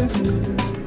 into